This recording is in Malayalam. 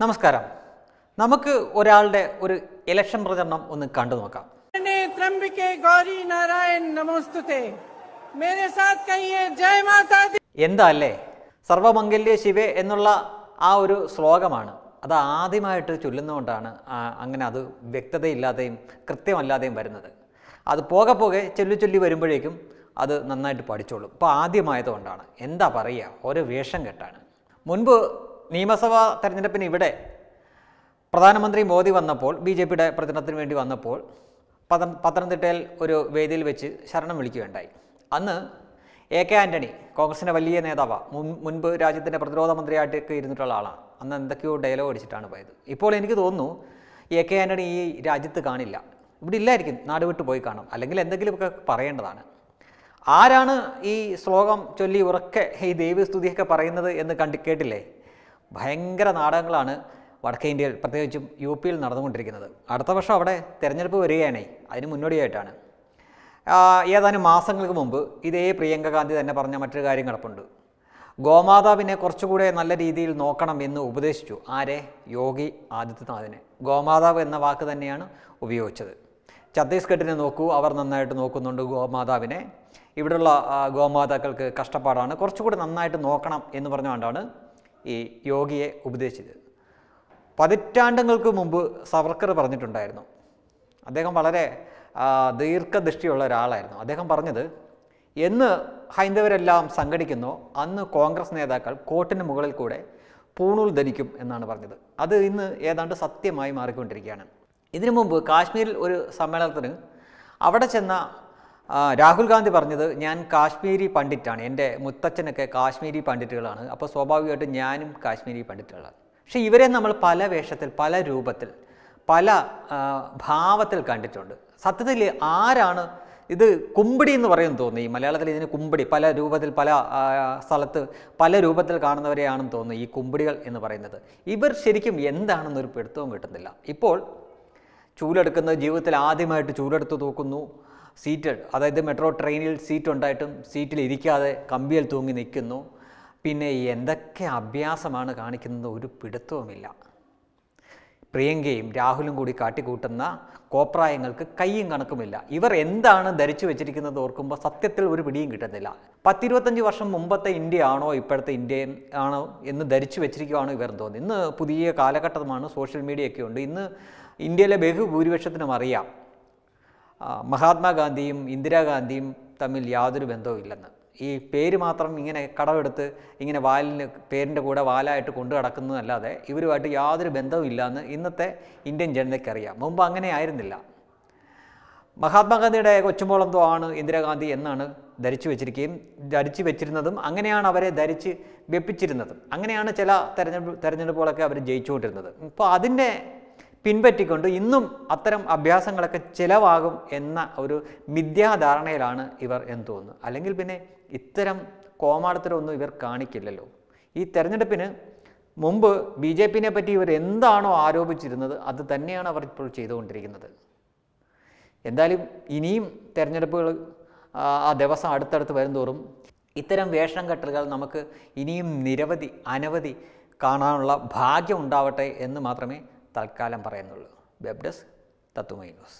നമസ്കാരം. നമുക്ക് ഒരാളുടെ ഒരു ഇലക്ഷൻ പ്രചരണം ഒന്ന് കണ്ടു നോക്കാം. എന്താ അല്ലേ സർവമംഗല്യ ശിവേ എന്നുള്ള ആ ഒരു ശ്ലോകമാണ്. അത് ആദ്യമായിട്ട് ചൊല്ലുന്നതുകൊണ്ടാണ് അങ്ങനെ അത് വ്യക്തതയില്ലാതെയും കൃത്യമല്ലാതെയും വരുന്നത്. അത് പോകെ പോകെ ചൊല്ലി ചൊല്ലി വരുമ്പോഴേക്കും അത് നന്നായിട്ട് പഠിച്ചോളും. ഇപ്പോൾ ആദ്യമായതുകൊണ്ടാണ്. എന്താ പറയുക? ഒരു വേഷം കെട്ടാണ്. മുൻപ് നിയമസഭാ തെരഞ്ഞെടുപ്പിന് ഇവിടെ പ്രധാനമന്ത്രി മോദി വന്നപ്പോൾ ബി ജെ പിയുടെ പ്രചരണത്തിന് വേണ്ടി വന്നപ്പോൾ പതം പത്തനംതിട്ടയിൽ ഒരു വേദിയിൽ വെച്ച് ശരണം വിളിക്കുകയുണ്ടായി. അന്ന് എ കെ ആന്റണി കോൺഗ്രസിന്റെ വലിയ നേതാവാണ് മുൻ മുൻപ് രാജ്യത്തിന്റെ പ്രതിരോധ മന്ത്രിയായിട്ടൊക്കെ ഇരുന്നിട്ടുള്ള ആളാണ് അന്ന് എന്തൊക്കെയോ ഡയലോഗ് അടിച്ചിട്ടാണ് പോയത്. ഇപ്പോൾ എനിക്ക് തോന്നുന്നു എ കെ ആന്റണി ഈ രാജ്യത്ത് കാണില്ല. ഇവിടെ ഇല്ലായിരിക്കും നാട് വിട്ട് പോയി കാണും. അല്ലെങ്കിൽ എന്തെങ്കിലുമൊക്കെ പറയേണ്ടതാണ്. ആരാണ് ഈ ശ്ലോകം ചൊല്ലി ഉറക്കെ ഈ ദൈവസ്തുതിയൊക്കെ പറയുന്നത് എന്ന് കണ്ടി കേട്ടില്ലേ? ഭയങ്കര നാടകങ്ങളാണ് വടക്കേ ഇന്ത്യയിൽ പ്രത്യേകിച്ചും യു പിയിൽ നടന്നുകൊണ്ടിരിക്കുന്നത്. അടുത്ത വർഷം അവിടെ തിരഞ്ഞെടുപ്പ് വരികയാണ്. അതിന് മുന്നോടിയായിട്ടാണ്. ഏതാനും മാസങ്ങൾക്ക് മുമ്പ് ഇതേ പ്രിയങ്ക ഗാന്ധി തന്നെ പറഞ്ഞ മറ്റൊരു കാര്യം കിടപ്പുണ്ട് ഗോമാതാവിനെ കുറച്ചുകൂടെ നല്ല രീതിയിൽ നോക്കണം എന്ന് ഉപദേശിച്ചു. ആരെ? യോഗി ആദിത്യനാഥിനെ. ഗോമാതാവ് എന്ന വാക്ക് തന്നെയാണ് ഉപയോഗിച്ചത്. ഛത്തീസ്ഗഡിനെ നോക്കൂ. അവർ നന്നായിട്ട് നോക്കുന്നുണ്ട് ഗോമാതാവിനെ. ഇവിടെയുള്ള ഗോമാതാക്കൾക്ക് കഷ്ടപ്പാടാണ്. കുറച്ചുകൂടി നന്നായിട്ട് നോക്കണം എന്ന് പറഞ്ഞുകൊണ്ടാണ് ഈ യോഗിയെ ഉപദേശിച്ചത്. പതിറ്റാണ്ടുകൾക്ക് മുമ്പ് സവർക്കർ പറഞ്ഞിട്ടുണ്ടായിരുന്നു. അദ്ദേഹം വളരെ ദീർഘദൃഷ്ടിയുള്ള ഒരാളായിരുന്നു. അദ്ദേഹം പറഞ്ഞത് എന്ന് ഹൈന്ദവരെല്ലാം സംഘടിക്കുന്നു അന്ന് കോൺഗ്രസ് നേതാക്കൾ കോട്ടിന് മുകളിൽ കൂടെ പൂണൂൽ ധരിക്കും എന്നാണ് പറഞ്ഞത്. അത് ഇന്ന് ഏതാണ്ട് സത്യമായി മാറിക്കൊണ്ടിരിക്കുകയാണ്. ഇതിനു മുമ്പ് കാശ്മീരിൽ ഒരു സമ്മേളനത്തിന് അവിടെ ചെന്ന രാഹുൽ ഗാന്ധി പറഞ്ഞത് ഞാൻ കാശ്മീരി പണ്ഡിറ്റാണ്. എന്റെ മുത്തച്ഛനൊക്കെ കാശ്മീരി പണ്ഡിറ്റുകളാണ്. അപ്പോൾ സ്വാഭാവികമായിട്ടും ഞാനും കാശ്മീരി പണ്ഡിറ്റുകളാണ്. പക്ഷേ ഇവരെ നമ്മൾ പല വേഷത്തിൽ പല രൂപത്തിൽ പല ഭാവത്തിൽ കണ്ടിട്ടുണ്ട്. സത്യത്തിൽ ആരാണ് ഇത് കുമ്പിടി എന്ന് പറയുമെന്ന് തോന്നുന്നു. ഈ മലയാളത്തിൽ ഇതിന് കുമ്പിടി പല രൂപത്തിൽ പല സ്ഥലത്ത് പല രൂപത്തിൽ കാണുന്നവരെയാണെന്ന് തോന്നുന്നു ഈ കുമ്പിടികൾ എന്ന് പറയുന്നത്. ഇവർ ശരിക്കും എന്താണെന്നൊരു പിടുത്തവും കിട്ടുന്നില്ല. ഇപ്പോൾ ചൂലെടുക്കുന്നത് ജീവിതത്തിൽ ആദ്യമായിട്ട് ചൂലെടുത്ത് തൂക്കുന്നു. സീറ്റ് അതായത് മെട്രോ ട്രെയിനിൽ സീറ്റ് ഉണ്ടായിട്ടും സീറ്റിൽ ഇരിക്കാതെ കമ്പിയിൽ തൂങ്ങി നിൽക്കുന്നു. പിന്നെ എന്തൊക്കെ അഭ്യാസമാണ് കാണിക്കുന്നത് ഒരു പിടുത്തവുമില്ല. പ്രിയങ്കയും രാഹുലും കൂടി കാട്ടിക്കൂട്ടുന്ന കോപ്രായങ്ങൾക്ക് കയ്യും കണക്കുമില്ല. ഇവർ എന്താണ് ധരിച്ചു വെച്ചിരിക്കുന്നത് ഓർക്കുമ്പോൾ സത്യത്തിൽ ഒരു പിടിയും കിട്ടുന്നില്ല. പത്തിരുപത്തഞ്ച് വർഷം മുമ്പത്തെ ഇന്ത്യ ആണോ ഇപ്പോഴത്തെ ഇന്ത്യ ആണോ എന്ന് ധരിച്ചു വെച്ചിരിക്കുകയാണോ ഇവർ തോന്നുന്നു. ഇന്ന് പുതിയ കാലഘട്ടമാണ് സോഷ്യൽ മീഡിയ ഒക്കെ ഉണ്ട്. ഇന്ന് ഇന്ത്യയിലെ ബഹുഭൂരിപക്ഷത്തിനും അറിയാം. മഹാത്മാഗാന്ധിയും ഇന്ദിരാഗാന്ധിയും തമ്മിൽ യാതൊരു ബന്ധവുമില്ലെന്ന്. ഈ പേര് മാത്രം ഇങ്ങനെ കടമെടുത്ത് ഇങ്ങനെ വാലിന് പേരിന്റെ കൂടെ വാലായിട്ട് കൊണ്ടു നടക്കുന്നതല്ലാതെ ഇവരുമായിട്ട് യാതൊരു ബന്ധവും ഇല്ലയെന്ന് ഇന്നത്തെ ഇന്ത്യൻ ജനതയ്ക്കറിയാം മുമ്പ് അങ്ങനെ ആയിരുന്നില്ല. മഹാത്മാഗാന്ധിയുടെ കൊച്ചുമോളെന്തോ ആണ് ഇന്ദിരാഗാന്ധി എന്നാണ് ധരിച്ചു വെച്ചിരിക്കുകയും ധരിച്ചു വെച്ചിരുന്നതും അങ്ങനെയാണ് അവരെ ധരിച്ച് വെപ്പിച്ചിരുന്നതും. അങ്ങനെയാണ് ചില തെരഞ്ഞെടുപ്പ് തെരഞ്ഞെടുപ്പുകളൊക്കെ അവർ ജയിച്ചുകൊണ്ടിരുന്നത്. ഇപ്പോൾ അതിന്റെ പിൻപറ്റിക്കൊണ്ട് ഇന്നും അത്തരം അഭ്യാസങ്ങളൊക്കെ ചിലവാകും എന്ന ഒരു മിഥ്യാധാരണയിലാണ് ഇവർ എന്ന് തോന്നുന്നു. അല്ലെങ്കിൽ പിന്നെ ഇത്തരം കോമാടത്തരമൊന്നും ഇവർ കാണിക്കില്ലല്ലോ. ഈ തെരഞ്ഞെടുപ്പിന് മുമ്പ് ബി ജെ പിനെ പറ്റി ഇവർ എന്താണോ ആരോപിച്ചിരുന്നത് അത് തന്നെയാണ് അവർ ഇപ്പോൾ ചെയ്തുകൊണ്ടിരിക്കുന്നത്. എന്തായാലും ഇനിയും തെരഞ്ഞെടുപ്പുകൾ ആ ദിവസം അടുത്തടുത്ത് വരുംതോറും ഇത്തരം വേഷം കെട്ടലുകൾ നമുക്ക് ഇനിയും നിരവധി അനവധി കാണാനുള്ള ഭാഗ്യം ഉണ്ടാവട്ടെ എന്ന് മാത്രമേ തൽക്കാലം പറയുന്നുള്ളൂ. വെബ് ഡെസ്ക് തത്തുമൈ ന്യൂസ്